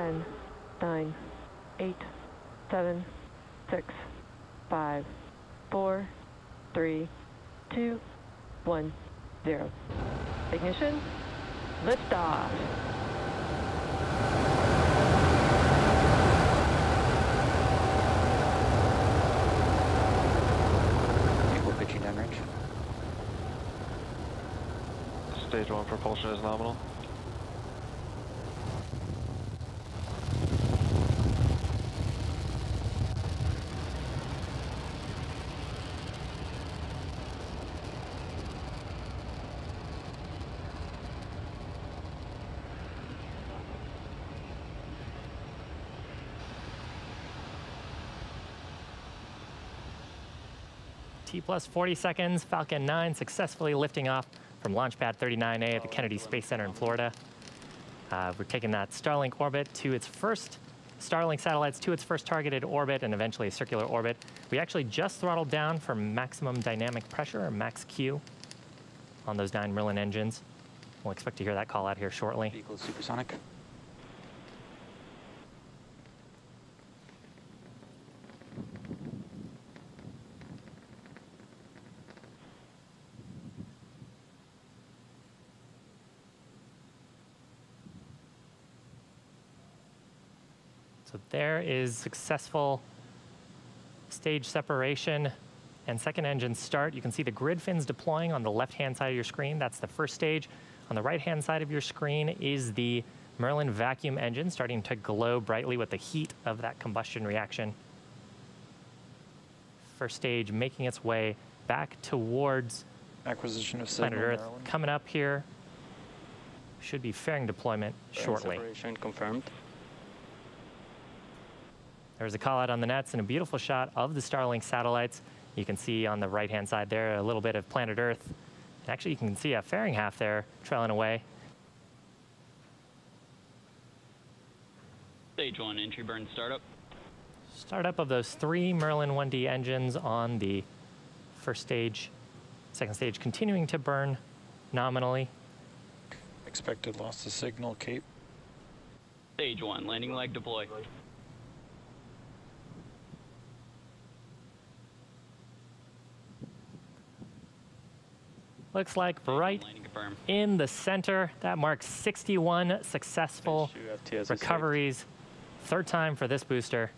10, 9, 8, 7, 6, 5, 4, 3, 2, 1, 0. Ignition, liftoff. Equal pitching downrange. Stage one propulsion is nominal. T plus 40 seconds, Falcon 9 successfully lifting off from Launch Pad 39A at the Kennedy Space Center in Florida. Uh, we're taking that Starlink orbit to its first, Starlink satellites to its first targeted orbit and eventually a circular orbit. We actually just throttled down for maximum dynamic pressure, or max Q, on those nine Merlin engines. We'll expect to hear that call out here shortly. Vehicle supersonic. So there is successful stage separation and second engine start. You can see the grid fins deploying on the left-hand side of your screen. That's the first stage. On the right-hand side of your screen is the Merlin vacuum engine starting to glow brightly with the heat of that combustion reaction. First stage making its way back towards Acquisition of planet Earth. Maryland. Coming up here, should be fairing deployment shortly. Separation confirmed. There's a call out on the nets and a beautiful shot of the Starlink satellites. You can see on the right hand side there a little bit of planet Earth. And actually, you can see a fairing half there trailing away. Stage one entry burn startup. Startup of those three Merlin 1D engines on the first stage, second stage continuing to burn nominally. Expected loss of signal, Cape. Stage one landing leg deploy. Looks like right in the center. That marks 61 successful Issue FTS is safe. recoveries. Third time for this booster.